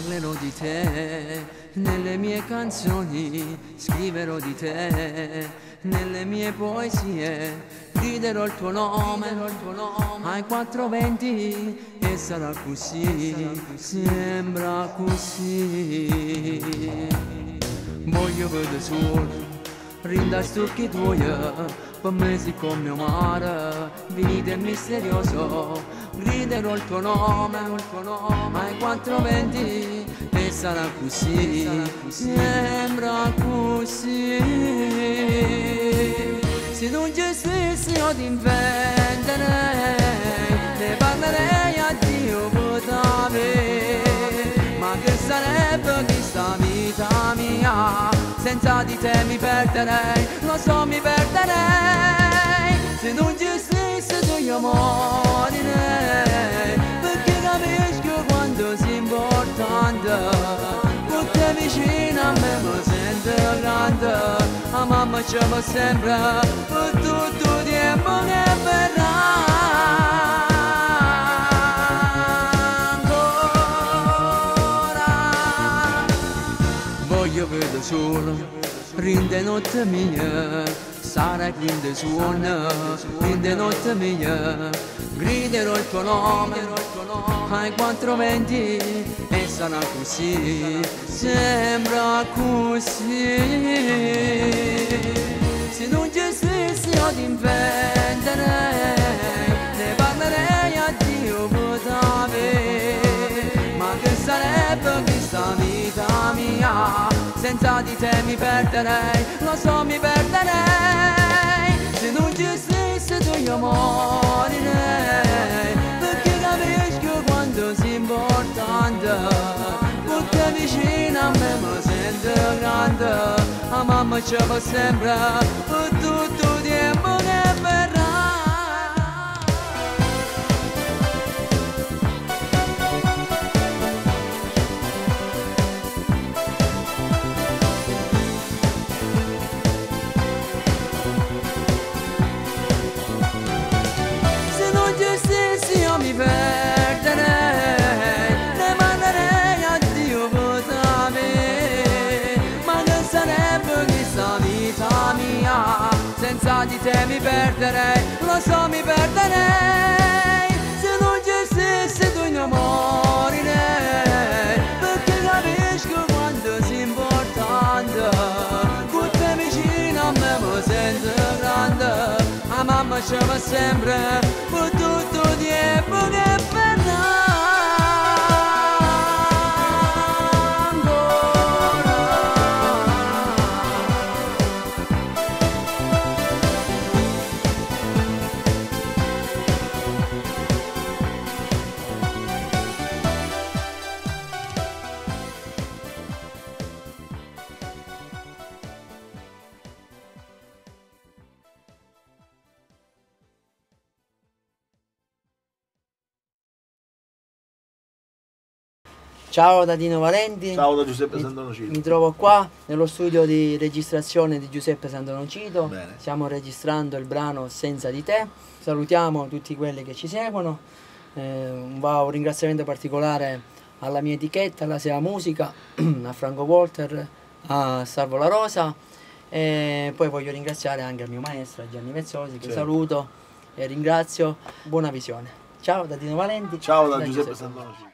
Parlerò di te nelle mie canzoni, scriverò di te nelle mie poesie, griderò il tuo nome, il tuo nome ai 420 e sarà così, sembra così. Voglio vedere solo, rinda stucchi tuoi, per me siccome mio mare, è misterioso, griderò il tuo nome, il tuo nome. Ai 420 e sarà così, sembra così. Se non gestissi io di inventare, ne parlerei a Dio potave, ma che sarebbe questa vita mia? Senza di te mi perderei, lo so mi perderei, se non gestissi tu io morirei, va sempre, per tutto il tempo che verrà. ancora. Voglio vedere solo, rinde notte mia, sarà grande suona, rinde notte mia, griderò il tuo nome, ai 420 e sarà così, sembra così. Senza di te mi perderei, lo so mi perderei, se non gestissi tu io morirei, perché capisco quanto sia importante, con te vicino a me mi sento grande, a mamma ci va sempre, tutto di te mi perderei, lo so mi perderei, se non gestissi tu io morirei, perché capisco quanto sia importante, con te vicino a me mi sento grande, a mamma ci va sempre, Ciao da Dino Valenti. Ciao da Giuseppe Mi- Sant'Onocito. Mi trovo qua nello studio di registrazione di Giuseppe Sant'Onocito. Bene. Stiamo registrando il brano Senza di te. Salutiamo tutti quelli che ci seguono. Eh, un, va un ringraziamento particolare alla mia etichetta, alla Sea Musica, a Franco Walter, a Salvo La Rosa. E poi voglio ringraziare anche il mio maestro, Gianni Mezzosi, che Certo. saluto e ringrazio. Buona visione. Ciao da Dino Valenti. Ciao da Giuseppe Sant'Onocito.